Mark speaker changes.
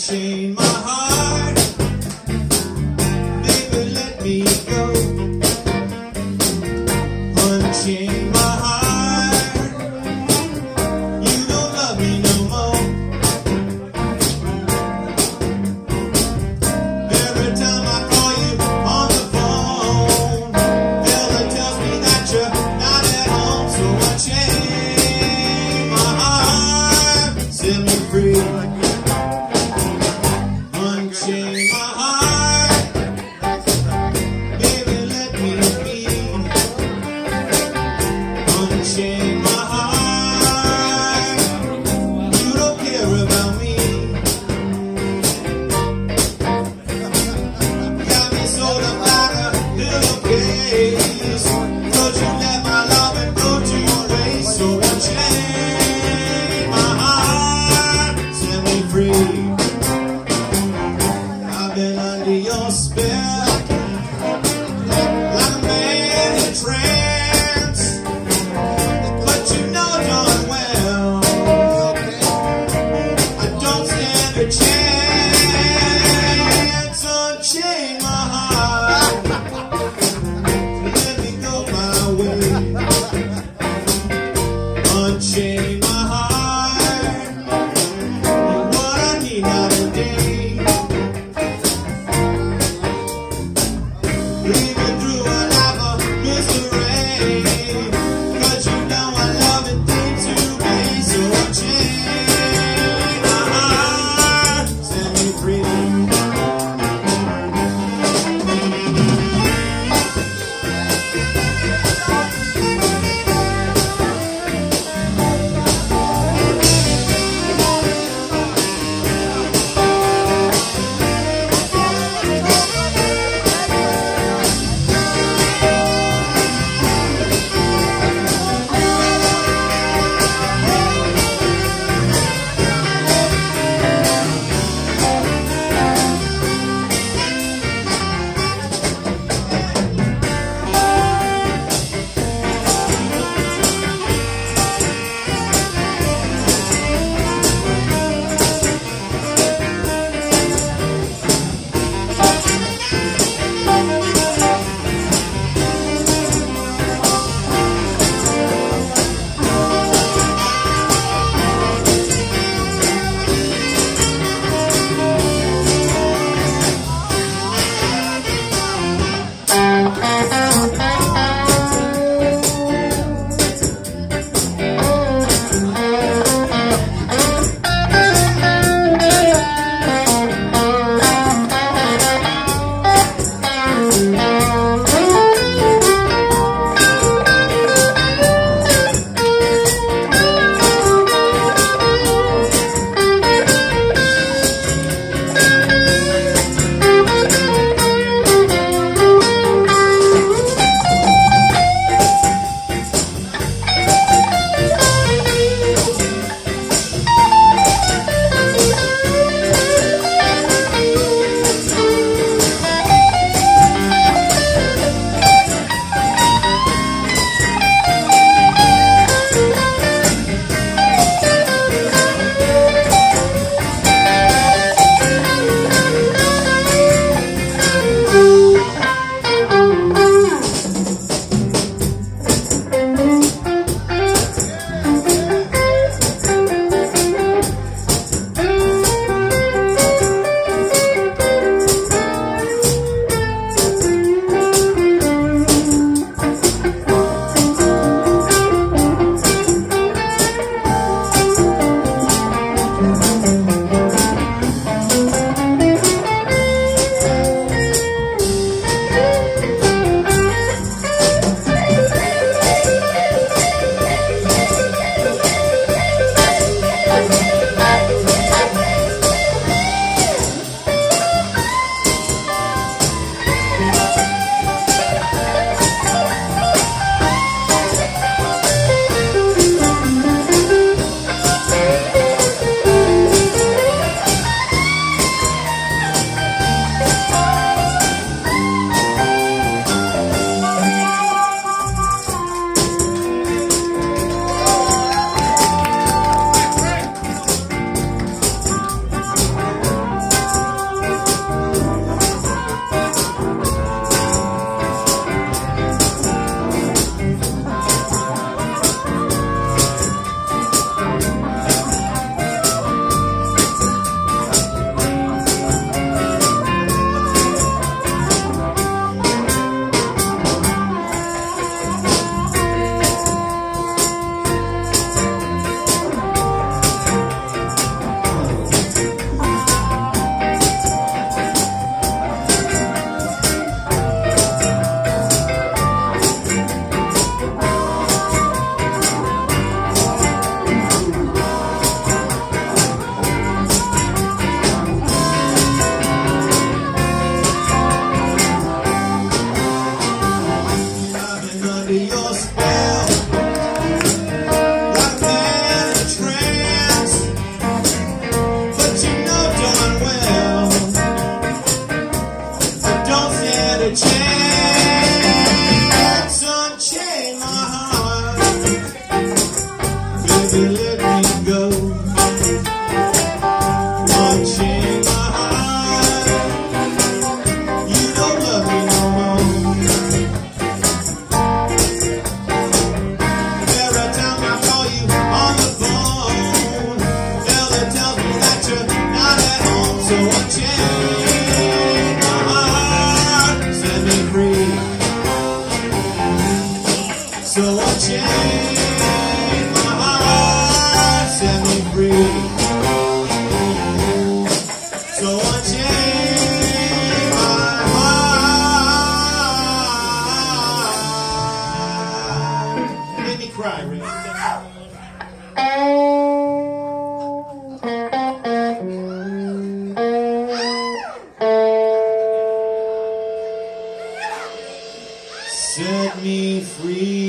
Speaker 1: Unchain my heart, acontecer. Me free.